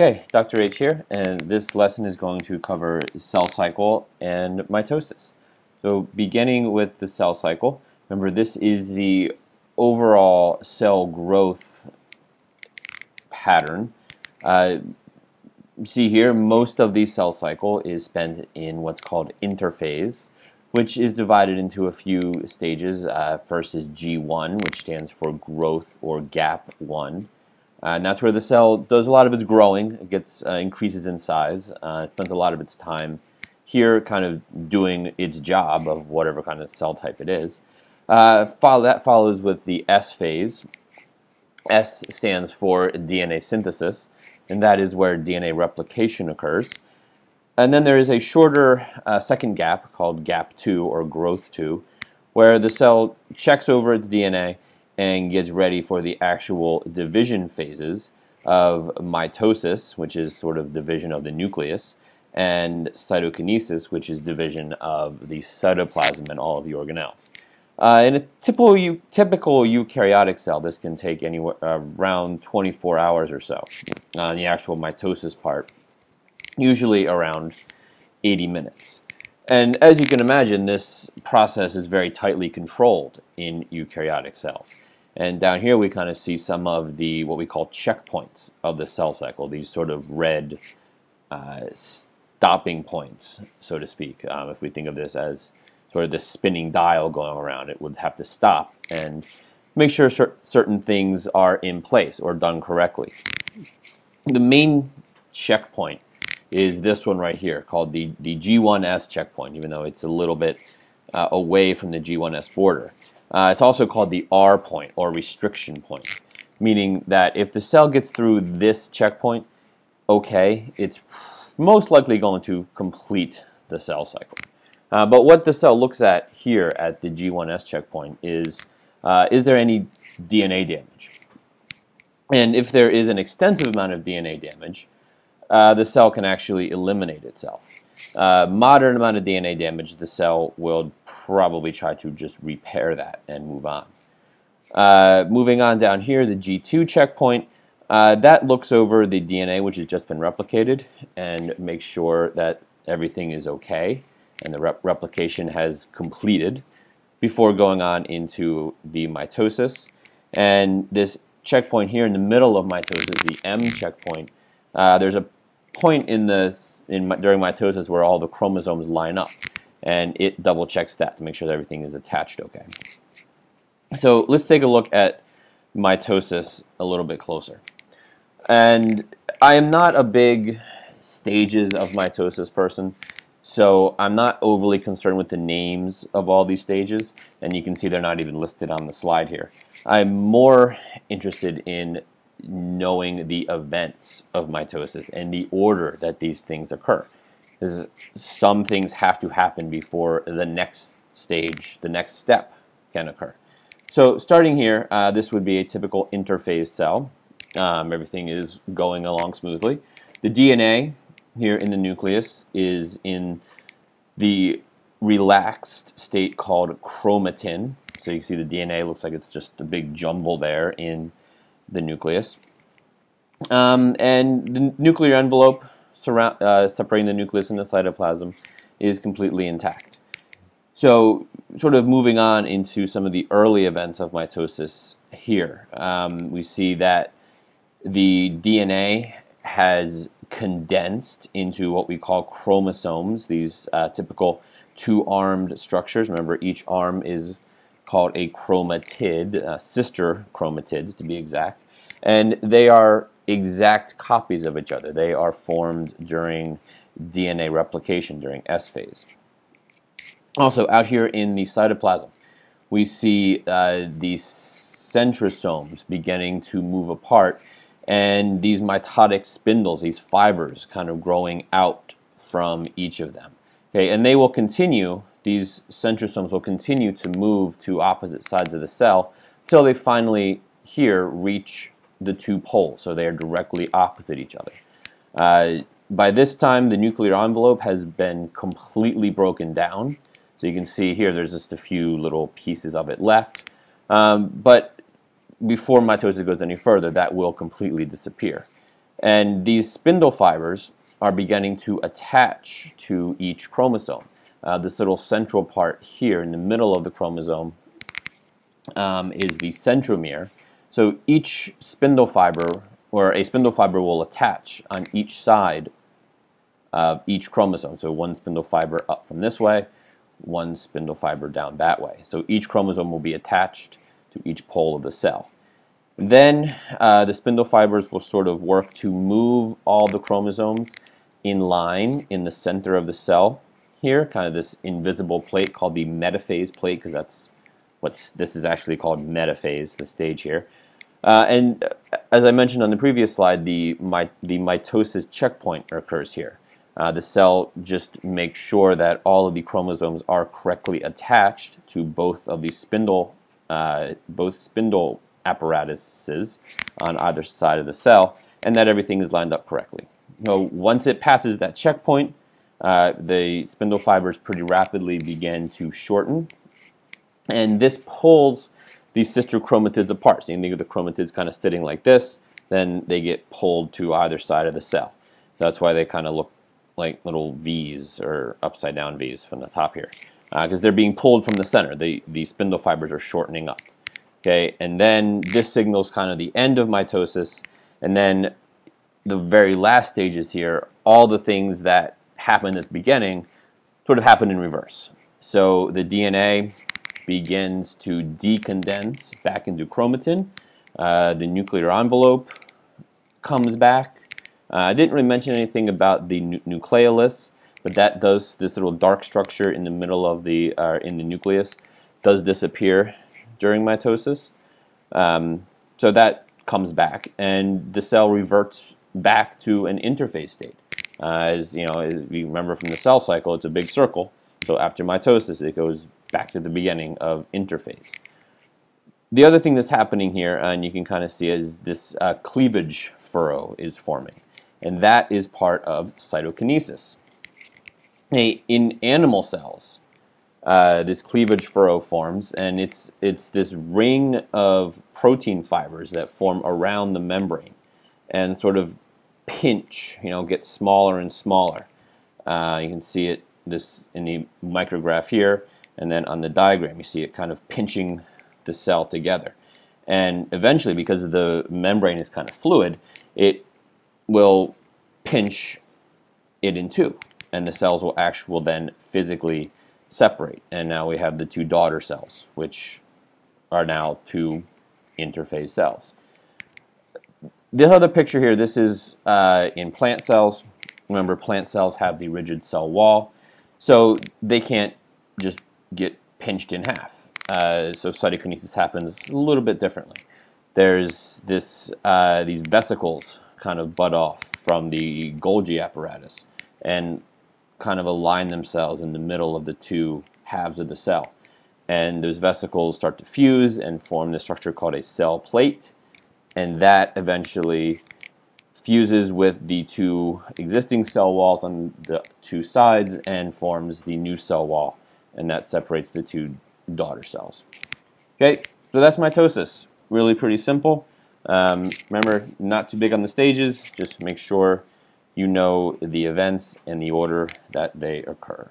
Okay, Dr. H here, and this lesson is going to cover cell cycle and mitosis. So beginning with the cell cycle, remember this is the overall cell growth pattern. Uh, see here, most of the cell cycle is spent in what's called interphase, which is divided into a few stages. Uh, first is G1, which stands for growth or gap 1. Uh, and that's where the cell does a lot of its growing. It gets uh, increases in size. Uh, it spends a lot of its time here, kind of doing its job of whatever kind of cell type it is. Uh, follow, that follows with the S phase. S stands for DNA synthesis, and that is where DNA replication occurs. And then there is a shorter uh, second gap called gap 2 or growth 2, where the cell checks over its DNA and gets ready for the actual division phases of mitosis, which is sort of division of the nucleus, and cytokinesis, which is division of the cytoplasm and all of the organelles. Uh, in a typical, typical eukaryotic cell, this can take anywhere uh, around 24 hours or so. On uh, the actual mitosis part, usually around 80 minutes. And as you can imagine, this process is very tightly controlled in eukaryotic cells. And down here we kind of see some of the what we call checkpoints of the cell cycle, these sort of red uh, stopping points, so to speak. Um, if we think of this as sort of the spinning dial going around, it would have to stop and make sure cer certain things are in place or done correctly. The main checkpoint is this one right here called the, the G1S checkpoint, even though it's a little bit uh, away from the G1S border. Uh, it's also called the R point or restriction point, meaning that if the cell gets through this checkpoint, okay, it's most likely going to complete the cell cycle. Uh, but what the cell looks at here at the G1S checkpoint is, uh, is there any DNA damage? And if there is an extensive amount of DNA damage, uh, the cell can actually eliminate itself. Uh, moderate amount of DNA damage, the cell will probably try to just repair that and move on. Uh, moving on down here, the G2 checkpoint, uh, that looks over the DNA which has just been replicated and makes sure that everything is okay and the rep replication has completed before going on into the mitosis. And this checkpoint here in the middle of mitosis, the M checkpoint, uh, there's a point in the in during mitosis where all the chromosomes line up, and it double checks that to make sure that everything is attached okay. So let's take a look at mitosis a little bit closer. And I am not a big stages of mitosis person, so I'm not overly concerned with the names of all these stages, and you can see they're not even listed on the slide here. I'm more interested in knowing the events of mitosis and the order that these things occur. Because some things have to happen before the next stage, the next step can occur. So starting here, uh, this would be a typical interphase cell. Um, everything is going along smoothly. The DNA here in the nucleus is in the relaxed state called chromatin. So you can see the DNA looks like it's just a big jumble there in the nucleus. Um, and the nuclear envelope uh, separating the nucleus and the cytoplasm is completely intact. So sort of moving on into some of the early events of mitosis here, um, we see that the DNA has condensed into what we call chromosomes, these uh, typical two-armed structures. Remember, each arm is called a chromatid, uh, sister chromatids to be exact and they are exact copies of each other. They are formed during DNA replication during S phase. Also, out here in the cytoplasm, we see uh, these centrosomes beginning to move apart and these mitotic spindles, these fibers, kind of growing out from each of them. Okay, and they will continue, these centrosomes will continue to move to opposite sides of the cell until they finally here reach the two poles, so they are directly opposite each other. Uh, by this time, the nuclear envelope has been completely broken down. So you can see here, there's just a few little pieces of it left. Um, but before mitosis goes any further, that will completely disappear. And these spindle fibers are beginning to attach to each chromosome. Uh, this little central part here in the middle of the chromosome um, is the centromere. So each spindle fiber, or a spindle fiber will attach on each side of each chromosome. So one spindle fiber up from this way, one spindle fiber down that way. So each chromosome will be attached to each pole of the cell. Then uh, the spindle fibers will sort of work to move all the chromosomes in line in the center of the cell here, kind of this invisible plate called the metaphase plate, because that's what's this is actually called metaphase, the stage here. Uh, and uh, as I mentioned on the previous slide, the, my, the mitosis checkpoint occurs here. Uh, the cell just makes sure that all of the chromosomes are correctly attached to both of the spindle, uh, both spindle apparatuses on either side of the cell, and that everything is lined up correctly. So once it passes that checkpoint, uh, the spindle fibers pretty rapidly begin to shorten, and this pulls these sister chromatids apart. So you think of the chromatids kind of sitting like this, then they get pulled to either side of the cell. So that's why they kind of look like little V's or upside down V's from the top here, because uh, they're being pulled from the center. The, the spindle fibers are shortening up. Okay, and then this signals kind of the end of mitosis, and then the very last stages here, all the things that happened at the beginning sort of happened in reverse. So the DNA begins to decondense back into chromatin. Uh, the nuclear envelope comes back. Uh, I didn't really mention anything about the nu nucleolus, but that does this little dark structure in the middle of the uh, in the nucleus does disappear during mitosis. Um, so that comes back, and the cell reverts back to an interphase state. Uh, as you know, as you remember from the cell cycle, it's a big circle. So after mitosis, it goes back to the beginning of interphase. The other thing that's happening here, and you can kind of see, is this uh, cleavage furrow is forming, and that is part of cytokinesis. Hey, in animal cells, uh, this cleavage furrow forms, and it's it's this ring of protein fibers that form around the membrane, and sort of pinch, you know, get smaller and smaller. Uh, you can see it this in the micrograph here, and then on the diagram you see it kind of pinching the cell together. And eventually, because the membrane is kind of fluid, it will pinch it in two, and the cells will actually will then physically separate. And now we have the two daughter cells, which are now two interphase cells. This other picture here, this is uh, in plant cells. Remember, plant cells have the rigid cell wall, so they can't just get pinched in half. Uh, so cytokinesis happens a little bit differently. There's this uh, these vesicles kind of bud off from the Golgi apparatus, and kind of align themselves in the middle of the two halves of the cell. And those vesicles start to fuse and form the structure called a cell plate. And that eventually fuses with the two existing cell walls on the two sides and forms the new cell wall. And that separates the two daughter cells. Okay, so that's mitosis. Really pretty simple. Um, remember, not too big on the stages. Just make sure you know the events and the order that they occur.